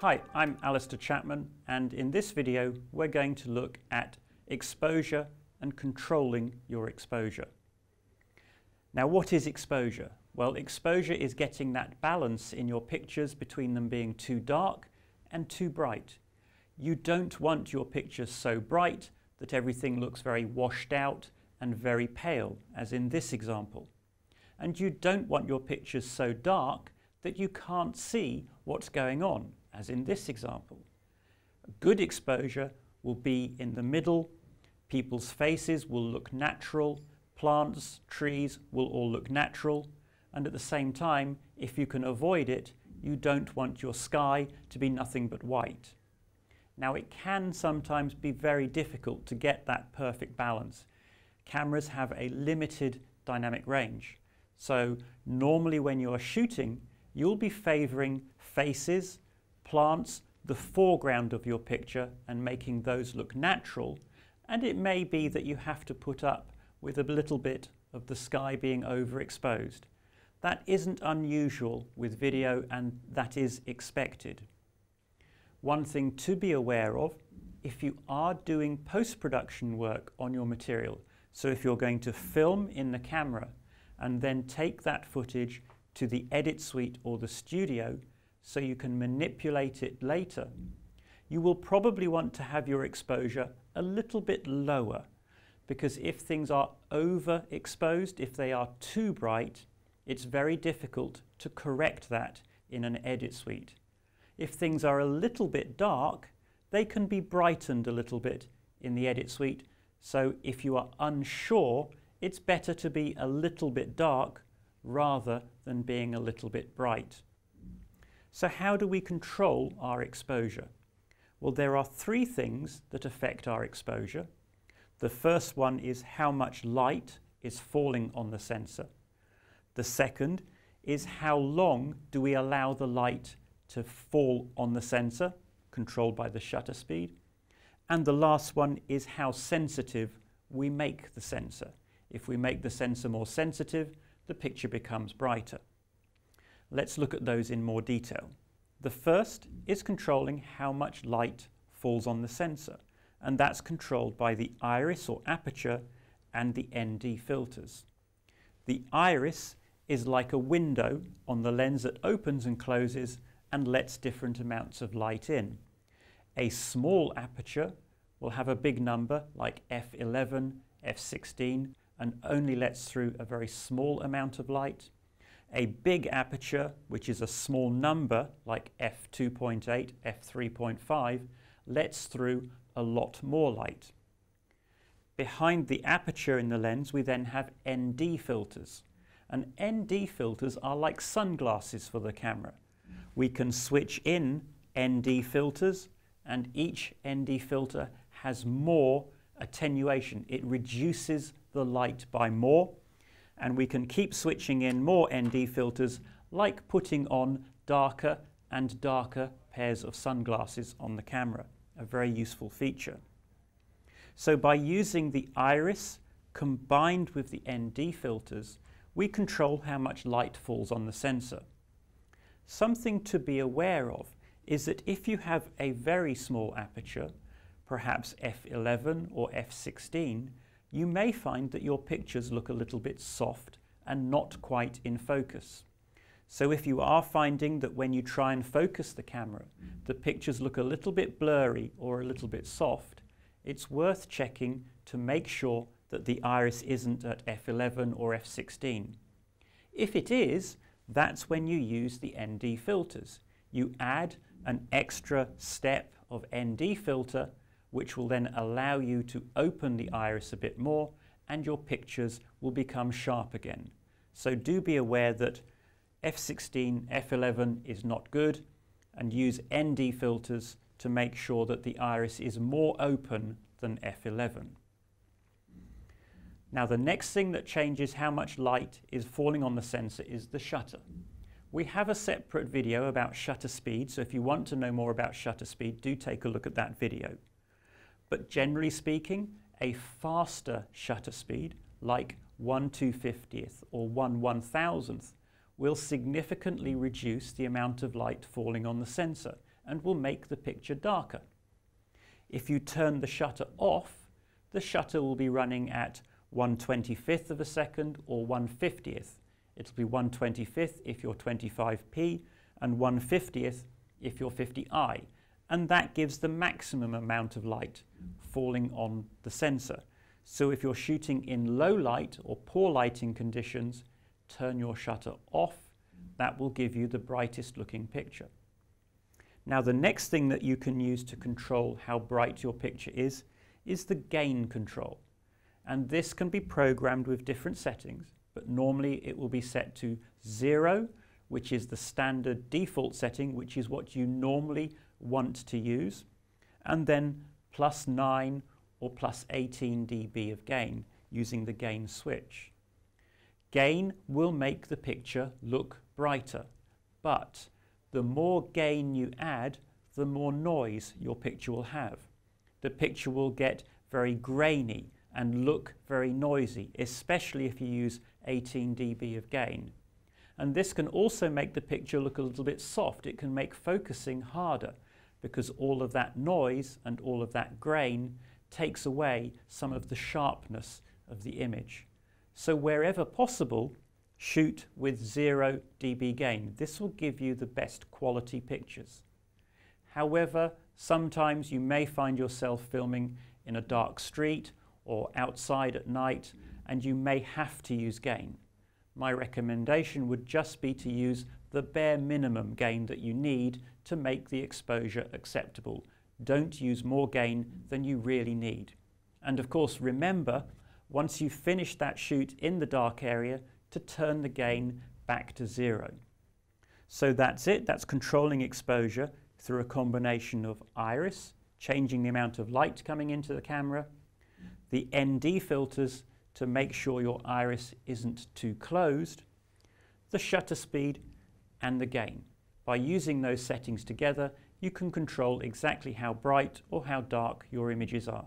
Hi, I'm Alister Chapman and in this video we're going to look at exposure and controlling your exposure. Now what is exposure? Well exposure is getting that balance in your pictures between them being too dark and too bright. You don't want your pictures so bright that everything looks very washed out and very pale, as in this example. And you don't want your pictures so dark that you can't see what's going on, as in this example. Good exposure will be in the middle, people's faces will look natural, plants, trees will all look natural, and at the same time, if you can avoid it, you don't want your sky to be nothing but white. Now it can sometimes be very difficult to get that perfect balance. Cameras have a limited dynamic range. So normally when you're shooting, you'll be favouring faces, plants, the foreground of your picture and making those look natural. And it may be that you have to put up with a little bit of the sky being overexposed. That isn't unusual with video and that is expected. One thing to be aware of, if you are doing post-production work on your material, so if you're going to film in the camera and then take that footage to the edit suite or the studio so you can manipulate it later, you will probably want to have your exposure a little bit lower because if things are overexposed, if they are too bright, it's very difficult to correct that in an edit suite. If things are a little bit dark, they can be brightened a little bit in the edit suite. So if you are unsure, it's better to be a little bit dark rather than being a little bit bright. So how do we control our exposure? Well, there are three things that affect our exposure. The first one is how much light is falling on the sensor. The second is how long do we allow the light to fall on the sensor, controlled by the shutter speed. And the last one is how sensitive we make the sensor. If we make the sensor more sensitive, the picture becomes brighter. Let's look at those in more detail. The first is controlling how much light falls on the sensor, and that's controlled by the iris or aperture and the ND filters. The iris is like a window on the lens that opens and closes and lets different amounts of light in. A small aperture will have a big number like f11, f16 and only lets through a very small amount of light. A big aperture, which is a small number like f2.8, f3.5, lets through a lot more light. Behind the aperture in the lens, we then have ND filters. And ND filters are like sunglasses for the camera. We can switch in ND filters, and each ND filter has more attenuation. It reduces the light by more and we can keep switching in more ND filters like putting on darker and darker pairs of sunglasses on the camera, a very useful feature. So by using the iris combined with the ND filters, we control how much light falls on the sensor. Something to be aware of is that if you have a very small aperture, perhaps f11 or f16, you may find that your pictures look a little bit soft and not quite in focus. So if you are finding that when you try and focus the camera, the pictures look a little bit blurry or a little bit soft, it's worth checking to make sure that the iris isn't at f11 or f16. If it is, that's when you use the ND filters. You add an extra step of ND filter which will then allow you to open the iris a bit more and your pictures will become sharp again. So do be aware that f16, f11 is not good and use ND filters to make sure that the iris is more open than f11. Now the next thing that changes how much light is falling on the sensor is the shutter. We have a separate video about shutter speed, so if you want to know more about shutter speed, do take a look at that video. But generally speaking, a faster shutter speed, like 1 250th or 1 1000th, will significantly reduce the amount of light falling on the sensor and will make the picture darker. If you turn the shutter off, the shutter will be running at 1 25th of a second or 1 50th. It'll be 1 25th if you're 25p and 1 50th if you're 50i. And that gives the maximum amount of light falling on the sensor. So if you're shooting in low light or poor lighting conditions, turn your shutter off. That will give you the brightest looking picture. Now the next thing that you can use to control how bright your picture is, is the gain control. And this can be programmed with different settings, but normally it will be set to zero, which is the standard default setting, which is what you normally want to use, and then plus 9 or plus 18 dB of gain using the gain switch. Gain will make the picture look brighter, but the more gain you add, the more noise your picture will have. The picture will get very grainy and look very noisy, especially if you use 18 dB of gain. And this can also make the picture look a little bit soft. It can make focusing harder because all of that noise and all of that grain takes away some of the sharpness of the image. So wherever possible, shoot with 0 dB gain. This will give you the best quality pictures. However, sometimes you may find yourself filming in a dark street or outside at night and you may have to use gain. My recommendation would just be to use the bare minimum gain that you need to make the exposure acceptable. Don't use more gain than you really need. And of course, remember, once you've finished that shoot in the dark area, to turn the gain back to zero. So that's it, that's controlling exposure through a combination of iris, changing the amount of light coming into the camera, the ND filters to make sure your iris isn't too closed, the shutter speed and the gain. By using those settings together, you can control exactly how bright or how dark your images are.